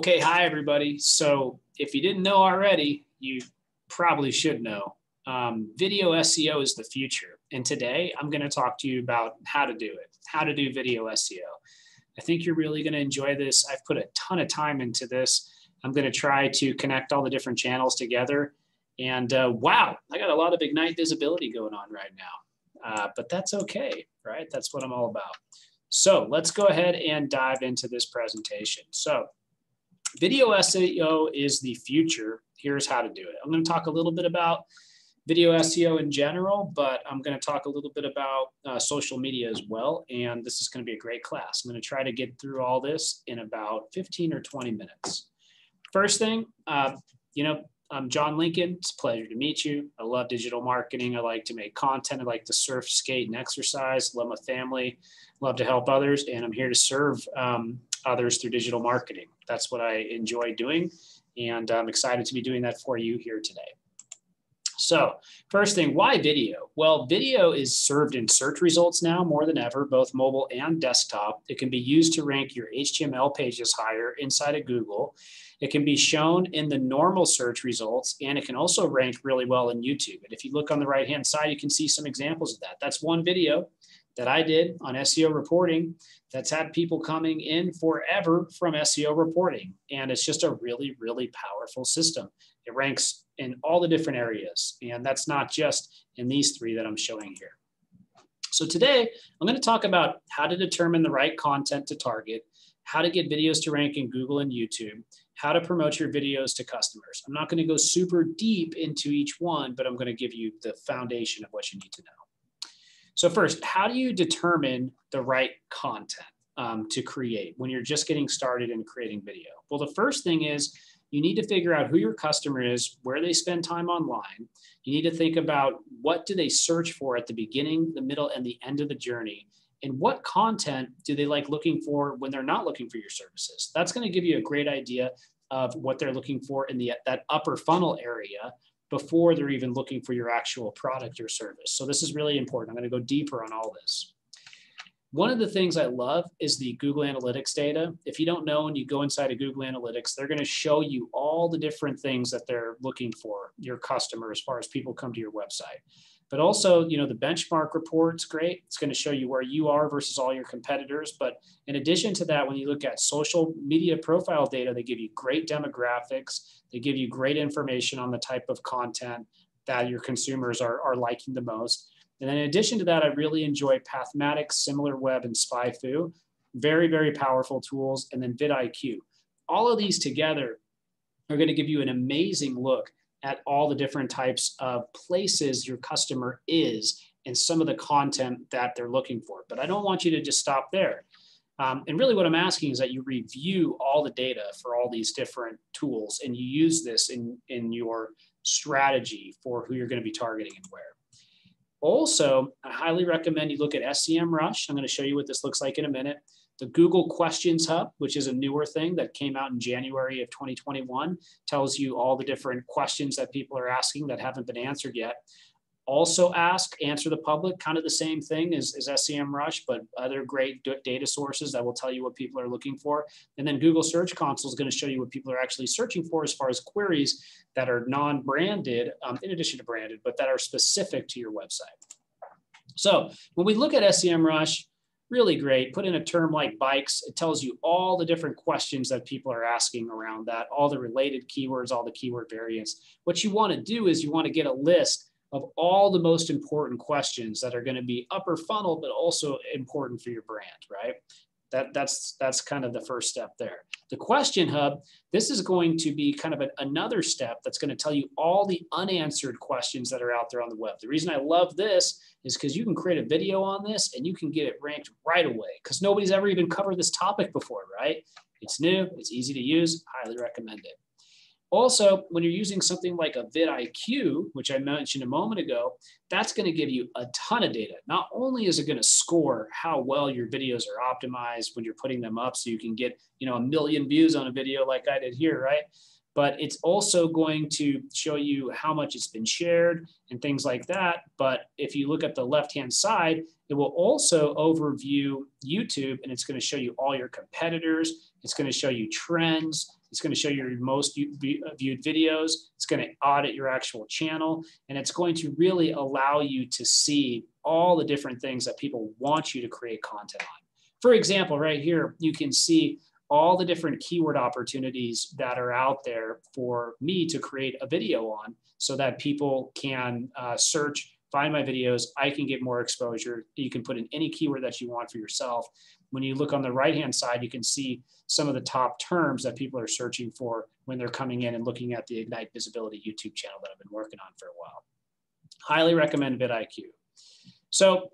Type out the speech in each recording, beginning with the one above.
Okay, hi everybody. So if you didn't know already, you probably should know. Um, video SEO is the future. And today I'm going to talk to you about how to do it, how to do video SEO. I think you're really going to enjoy this. I've put a ton of time into this. I'm going to try to connect all the different channels together. And uh, wow, I got a lot of Ignite visibility going on right now. Uh, but that's okay, right? That's what I'm all about. So let's go ahead and dive into this presentation. So video SEO is the future. Here's how to do it. I'm going to talk a little bit about video SEO in general, but I'm going to talk a little bit about uh, social media as well. And this is going to be a great class. I'm going to try to get through all this in about 15 or 20 minutes. First thing, uh, you know, I'm John Lincoln. It's a pleasure to meet you. I love digital marketing. I like to make content. I like to surf, skate, and exercise. Love my family. Love to help others. And I'm here to serve um, others through digital marketing. That's what I enjoy doing. And I'm excited to be doing that for you here today. So, first thing, why video? Well, video is served in search results now more than ever, both mobile and desktop. It can be used to rank your HTML pages higher inside of Google. It can be shown in the normal search results, and it can also rank really well in YouTube. And if you look on the right hand side, you can see some examples of that. That's one video that I did on SEO reporting that's had people coming in forever from SEO reporting. And it's just a really, really powerful system. It ranks in all the different areas. And that's not just in these three that I'm showing here. So today, I'm going to talk about how to determine the right content to target, how to get videos to rank in Google and YouTube, how to promote your videos to customers. I'm not going to go super deep into each one, but I'm going to give you the foundation of what you need to know. So first, how do you determine the right content um, to create when you're just getting started in creating video? Well, the first thing is you need to figure out who your customer is, where they spend time online. You need to think about what do they search for at the beginning, the middle, and the end of the journey. And what content do they like looking for when they're not looking for your services? That's going to give you a great idea of what they're looking for in the that upper funnel area before they're even looking for your actual product or service. So this is really important. I'm going to go deeper on all this. One of the things I love is the Google Analytics data. If you don't know and you go inside of Google Analytics, they're going to show you all the different things that they're looking for your customer as far as people come to your website. But also, you know, the benchmark report's great. It's going to show you where you are versus all your competitors. But in addition to that, when you look at social media profile data, they give you great demographics. They give you great information on the type of content that your consumers are, are liking the most. And then in addition to that, I really enjoy Pathmatics, SimilarWeb, and SpyFu. Very, very powerful tools. And then vidIQ. All of these together are going to give you an amazing look at all the different types of places your customer is and some of the content that they're looking for. But I don't want you to just stop there. Um, and really, what I'm asking is that you review all the data for all these different tools and you use this in, in your strategy for who you're going to be targeting and where. Also, I highly recommend you look at SEMrush. I'm going to show you what this looks like in a minute the Google Questions Hub, which is a newer thing that came out in January of 2021, tells you all the different questions that people are asking that haven't been answered yet. Also ask, answer the public, kind of the same thing as, as SEMrush, but other great data sources that will tell you what people are looking for. And then Google Search Console is going to show you what people are actually searching for as far as queries that are non-branded, um, in addition to branded, but that are specific to your website. So when we look at SEMrush, really great. Put in a term like bikes. It tells you all the different questions that people are asking around that, all the related keywords, all the keyword variants. What you want to do is you want to get a list of all the most important questions that are going to be upper funnel, but also important for your brand, right? That, that's, that's kind of the first step there. The question hub, this is going to be kind of another step that's going to tell you all the unanswered questions that are out there on the web. The reason I love this is because you can create a video on this and you can get it ranked right away because nobody's ever even covered this topic before, right? It's new, it's easy to use, highly recommend it. Also, when you're using something like a vidIQ, which I mentioned a moment ago, that's going to give you a ton of data. Not only is it going to score how well your videos are optimized when you're putting them up so you can get, you know, a million views on a video like I did here, right? but it's also going to show you how much it's been shared and things like that. But if you look at the left-hand side, it will also overview YouTube and it's going to show you all your competitors. It's going to show you trends. It's going to show you your most viewed videos. It's going to audit your actual channel. And it's going to really allow you to see all the different things that people want you to create content on. For example, right here, you can see all the different keyword opportunities that are out there for me to create a video on so that people can uh, search, find my videos. I can get more exposure. You can put in any keyword that you want for yourself. When you look on the right hand side, you can see some of the top terms that people are searching for when they're coming in and looking at the Ignite Visibility YouTube channel that I've been working on for a while. Highly recommend vidIQ. So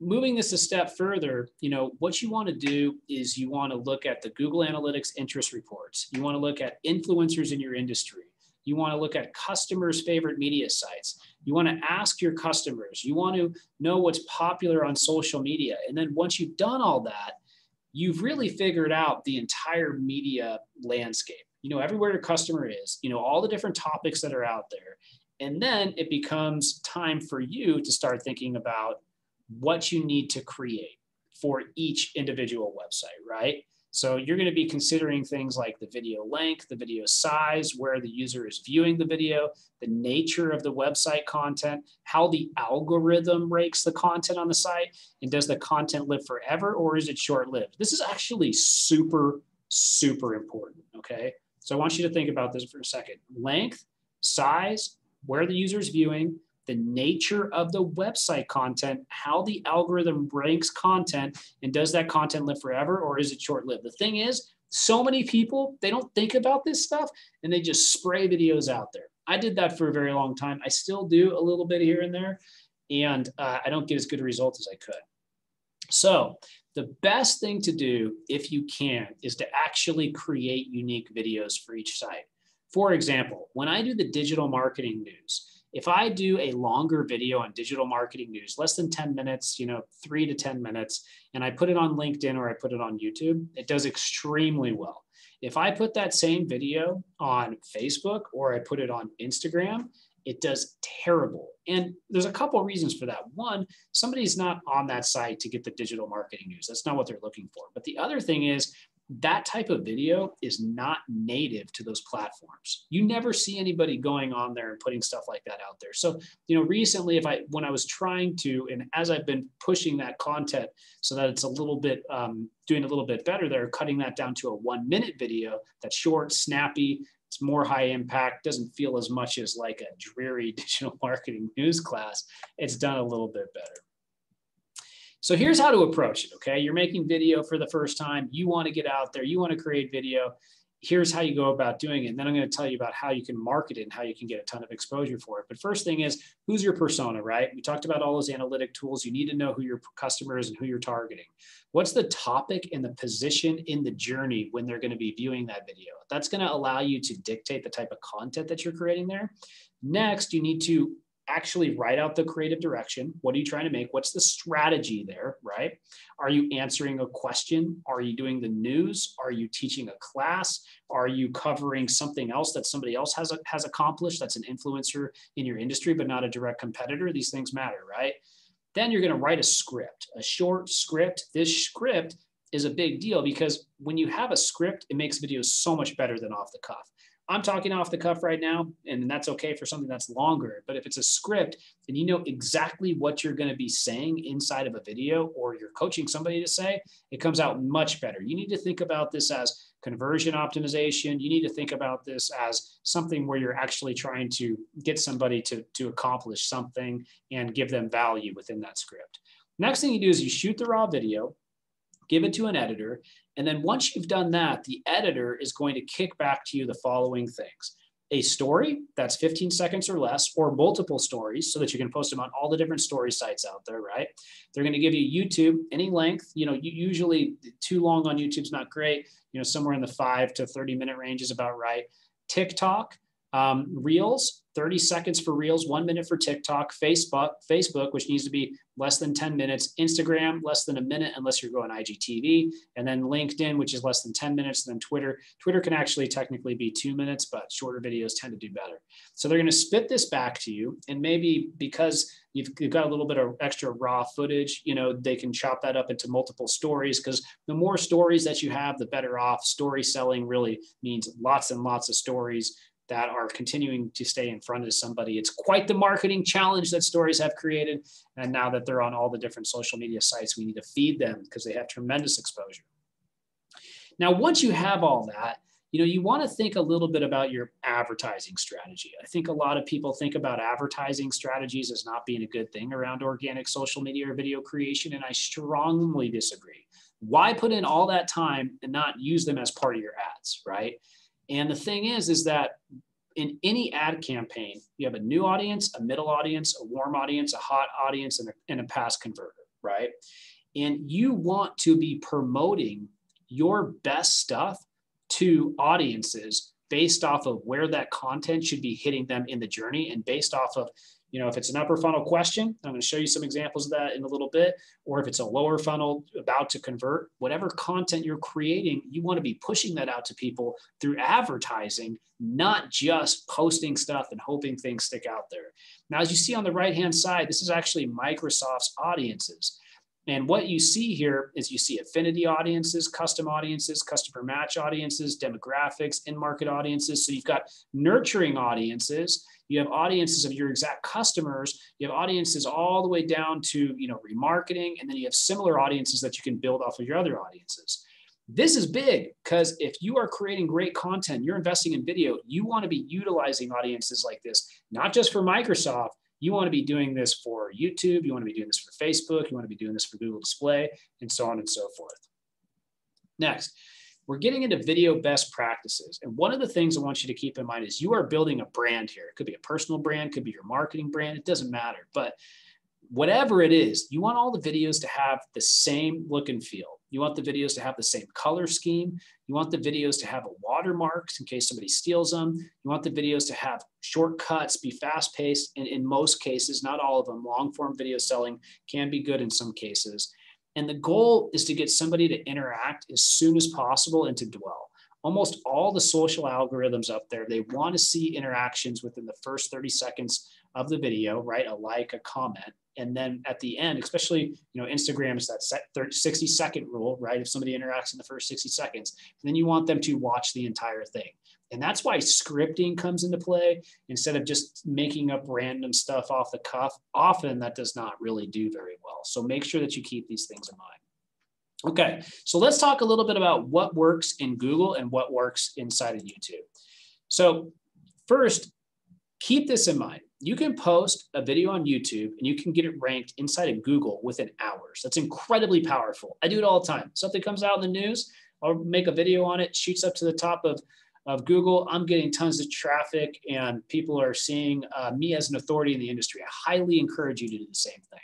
moving this a step further, you know, what you want to do is you want to look at the Google Analytics interest reports. You want to look at influencers in your industry. You want to look at customers' favorite media sites. You want to ask your customers. You want to know what's popular on social media. And then once you've done all that, you've really figured out the entire media landscape. You know, everywhere your customer is, you know, all the different topics that are out there. And then it becomes time for you to start thinking about what you need to create for each individual website, right? So you're going to be considering things like the video length, the video size, where the user is viewing the video, the nature of the website content, how the algorithm ranks the content on the site, and does the content live forever or is it short lived? This is actually super, super important. Okay. So I want you to think about this for a second length, size, where the user is viewing, the nature of the website content, how the algorithm ranks content, and does that content live forever or is it short lived? The thing is, so many people, they don't think about this stuff and they just spray videos out there. I did that for a very long time. I still do a little bit here and there, and uh, I don't get as good a result as I could. So, the best thing to do, if you can, is to actually create unique videos for each site. For example, when I do the digital marketing news, if I do a longer video on digital marketing news, less than 10 minutes, you know, three to 10 minutes, and I put it on LinkedIn or I put it on YouTube, it does extremely well. If I put that same video on Facebook or I put it on Instagram, it does terrible. And there's a couple of reasons for that. One, somebody's not on that site to get the digital marketing news. That's not what they're looking for. But the other thing is that type of video is not native to those platforms. You never see anybody going on there and putting stuff like that out there. So, you know, recently, if I, when I was trying to, and as I've been pushing that content so that it's a little bit, um, doing a little bit better there, cutting that down to a one minute video that's short, snappy, it's more high impact, doesn't feel as much as like a dreary digital marketing news class. It's done a little bit better. So here's how to approach it. Okay. You're making video for the first time. You want to get out there. You want to create video. Here's how you go about doing it. And then I'm going to tell you about how you can market it and how you can get a ton of exposure for it. But first thing is who's your persona, right? We talked about all those analytic tools. You need to know who your customer is and who you're targeting. What's the topic and the position in the journey when they're going to be viewing that video? That's going to allow you to dictate the type of content that you're creating there. Next, you need to actually write out the creative direction. What are you trying to make? What's the strategy there, right? Are you answering a question? Are you doing the news? Are you teaching a class? Are you covering something else that somebody else has, has accomplished that's an influencer in your industry, but not a direct competitor? These things matter, right? Then you're going to write a script, a short script. This script is a big deal because when you have a script, it makes videos so much better than off the cuff. I'm talking off the cuff right now, and that's okay for something that's longer. But if it's a script and you know exactly what you're going to be saying inside of a video or you're coaching somebody to say, it comes out much better. You need to think about this as conversion optimization. You need to think about this as something where you're actually trying to get somebody to, to accomplish something and give them value within that script. Next thing you do is you shoot the raw video, give it to an editor, and then once you've done that, the editor is going to kick back to you the following things. A story that's 15 seconds or less, or multiple stories so that you can post them on all the different story sites out there, right? They're going to give you YouTube, any length. You know, usually too long on YouTube's not great. You know, somewhere in the five to 30 minute range is about right. TikTok, Um, Reels, 30 seconds for Reels, one minute for TikTok, Facebook, Facebook, which needs to be less than 10 minutes, Instagram, less than a minute, unless you're going IGTV, and then LinkedIn, which is less than 10 minutes, and then Twitter. Twitter can actually technically be two minutes, but shorter videos tend to do better. So they're going to spit this back to you, and maybe because you've, you've got a little bit of extra raw footage, you know, they can chop that up into multiple stories because the more stories that you have, the better off. Story selling really means lots and lots of stories that are continuing to stay in front of somebody. It's quite the marketing challenge that stories have created. And now that they're on all the different social media sites, we need to feed them because they have tremendous exposure. Now, once you have all that, you know, you want to think a little bit about your advertising strategy. I think a lot of people think about advertising strategies as not being a good thing around organic social media or video creation, and I strongly disagree. Why put in all that time and not use them as part of your ads, right? And the thing is, is that in any ad campaign, you have a new audience, a middle audience, a warm audience, a hot audience, and a, and a past converter, right? And you want to be promoting your best stuff to audiences based off of where that content should be hitting them in the journey and based off of you know, if it's an upper funnel question, I'm going to show you some examples of that in a little bit. Or if it's a lower funnel about to convert, whatever content you're creating, you want to be pushing that out to people through advertising, not just posting stuff and hoping things stick out there. Now, as you see on the right hand side, this is actually Microsoft's audiences. And what you see here is you see affinity audiences, custom audiences, customer match audiences, demographics, in market audiences. So you've got nurturing audiences you have audiences of your exact customers. You have audiences all the way down to you know remarketing and then you have similar audiences that you can build off of your other audiences. This is big because if you are creating great content you're investing in video you want to be utilizing audiences like this not just for microsoft. You want to be doing this for youtube you want to be doing this for facebook you want to be doing this for google display and so on and so forth. Next we're getting into video best practices. And one of the things I want you to keep in mind is you are building a brand here. It could be a personal brand, could be your marketing brand, it doesn't matter. But whatever it is, you want all the videos to have the same look and feel. You want the videos to have the same color scheme. You want the videos to have a watermark in case somebody steals them. You want the videos to have shortcuts, be fast paced, and in most cases, not all of them, long form video selling can be good in some cases. And the goal is to get somebody to interact as soon as possible and to dwell. Almost all the social algorithms up there, they want to see interactions within the first 30 seconds of the video, right? A like, a comment. And then at the end, especially, you know, Instagram is that 60 second rule, right? If somebody interacts in the first 60 seconds, then you want them to watch the entire thing. And that's why scripting comes into play instead of just making up random stuff off the cuff. Often that does not really do very well. So make sure that you keep these things in mind. Okay, so let's talk a little bit about what works in Google and what works inside of YouTube. So first, keep this in mind. You can post a video on YouTube and you can get it ranked inside of Google within hours. That's incredibly powerful. I do it all the time. Something comes out in the news, I'll make a video on it, shoots up to the top of of Google, I'm getting tons of traffic and people are seeing uh, me as an authority in the industry. I highly encourage you to do the same thing.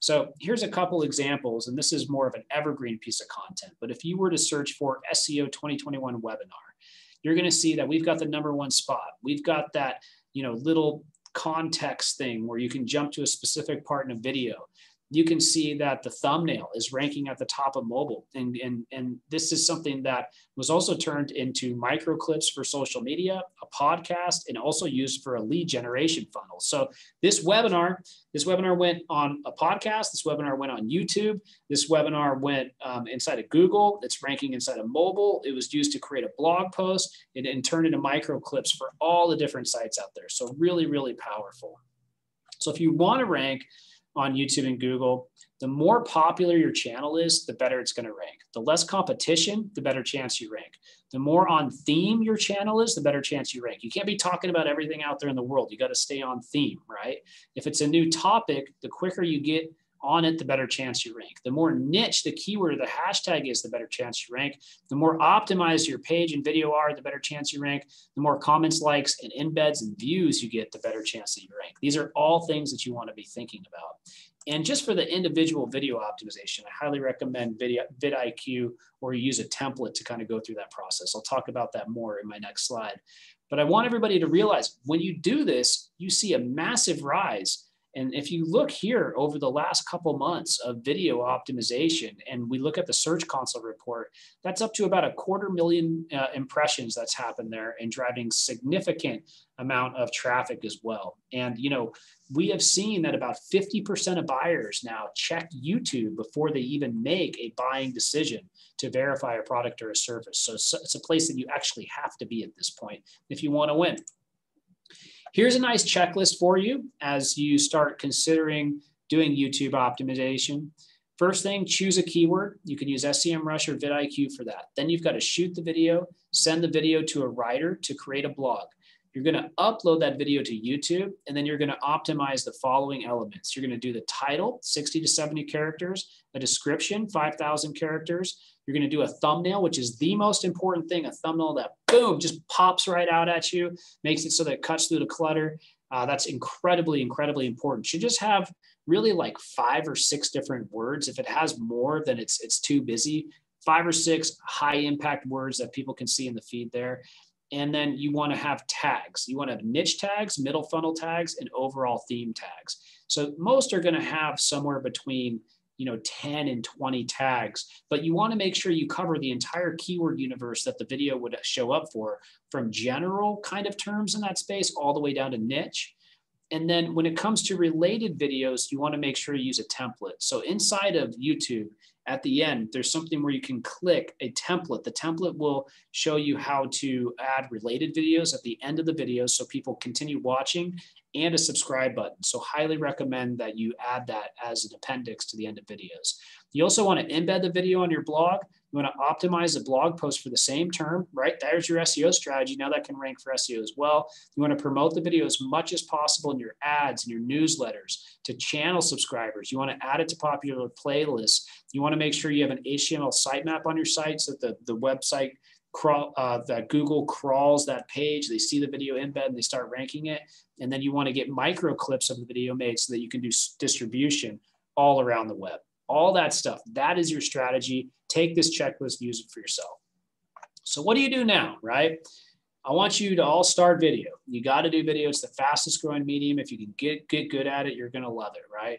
So here's a couple examples, and this is more of an evergreen piece of content. But if you were to search for SEO 2021 webinar, you're going to see that we've got the number one spot. We've got that, you know, little context thing where you can jump to a specific part in a video you can see that the thumbnail is ranking at the top of mobile. And, and, and this is something that was also turned into micro clips for social media, a podcast, and also used for a lead generation funnel. So this webinar, this webinar went on a podcast, this webinar went on YouTube, this webinar went um, inside of Google, it's ranking inside of mobile. It was used to create a blog post and, and turn into micro clips for all the different sites out there. So really, really powerful. So if you want to rank, on YouTube and Google, the more popular your channel is, the better it's going to rank. The less competition, the better chance you rank. The more on theme your channel is, the better chance you rank. You can't be talking about everything out there in the world. You got to stay on theme, right? If it's a new topic, the quicker you get on it, the better chance you rank. The more niche the keyword or the hashtag is, the better chance you rank. The more optimized your page and video are, the better chance you rank. The more comments, likes, and embeds and views you get, the better chance that you rank. These are all things that you want to be thinking about. And just for the individual video optimization, I highly recommend video, vidIQ or use a template to kind of go through that process. I'll talk about that more in my next slide. But I want everybody to realize when you do this, you see a massive rise and if you look here over the last couple months of video optimization, and we look at the Search Console report, that's up to about a quarter million uh, impressions that's happened there and driving significant amount of traffic as well. And you know, we have seen that about 50% of buyers now check YouTube before they even make a buying decision to verify a product or a service. So it's a place that you actually have to be at this point if you want to win. Here's a nice checklist for you as you start considering doing YouTube optimization. First thing, choose a keyword. You can use SEMrush or vidIQ for that. Then you've got to shoot the video, send the video to a writer to create a blog. You're going to upload that video to YouTube, and then you're going to optimize the following elements. You're going to do the title, 60 to 70 characters, a description, 5,000 characters. You're going to do a thumbnail, which is the most important thing, a thumbnail that boom, just pops right out at you, makes it so that it cuts through the clutter. Uh, that's incredibly, incredibly important. You just have really like five or six different words. If it has more, then it's it's too busy. Five or six high impact words that people can see in the feed there. And then you want to have tags. You want to have niche tags, middle funnel tags, and overall theme tags. So most are going to have somewhere between you know 10 and 20 tags but you want to make sure you cover the entire keyword universe that the video would show up for from general kind of terms in that space all the way down to niche and then when it comes to related videos you want to make sure you use a template so inside of youtube at the end, there's something where you can click a template. The template will show you how to add related videos at the end of the video so people continue watching and a subscribe button. So highly recommend that you add that as an appendix to the end of videos. You also want to embed the video on your blog. You want to optimize the blog post for the same term, right? There's your SEO strategy. Now that can rank for SEO as well. You want to promote the video as much as possible in your ads and your newsletters to channel subscribers. You want to add it to popular playlists. You want to make sure you have an HTML sitemap on your site so that the, the website crawl uh, that Google crawls that page. They see the video embed and they start ranking it. And then you want to get micro clips of the video made so that you can do distribution all around the web. All that stuff. That is your strategy. Take this checklist, use it for yourself. So what do you do now, right? I want you to all start video. You got to do video. It's the fastest growing medium. If you can get, get good at it, you're going to love it, right?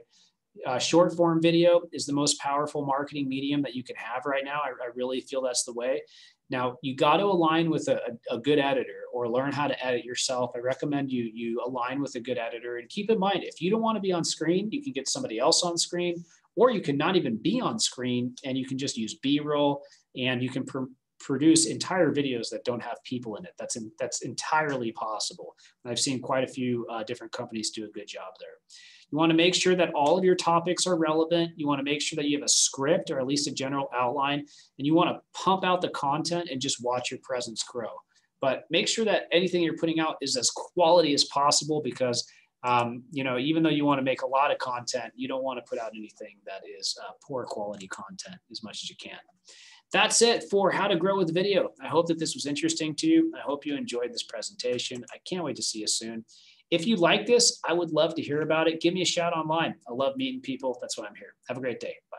Uh, short form video is the most powerful marketing medium that you can have right now. I, I really feel that's the way. Now you got to align with a, a, good editor or learn how to edit yourself. I recommend you you align with a good editor and keep in mind if you don't want to be on screen, you can get somebody else on screen, or you can not even be on screen and you can just use B-roll and you can pr- produce entire videos that don't have people in it. That's in, that's entirely possible. And I've seen quite a few uh, different companies do a good job there. You want to make sure that all of your topics are relevant. You want to make sure that you have a script or at least a general outline, and you want to pump out the content and just watch your presence grow. But make sure that anything you're putting out is as quality as possible because um, you know, even though you want to make a lot of content, you don't want to put out anything that is uh, poor quality content as much as you can. That's it for how to grow with video. I hope that this was interesting to you. I hope you enjoyed this presentation. I can't wait to see you soon. If you like this, I would love to hear about it. Give me a shout online. I love meeting people. That's why I'm here. Have a great day. Bye.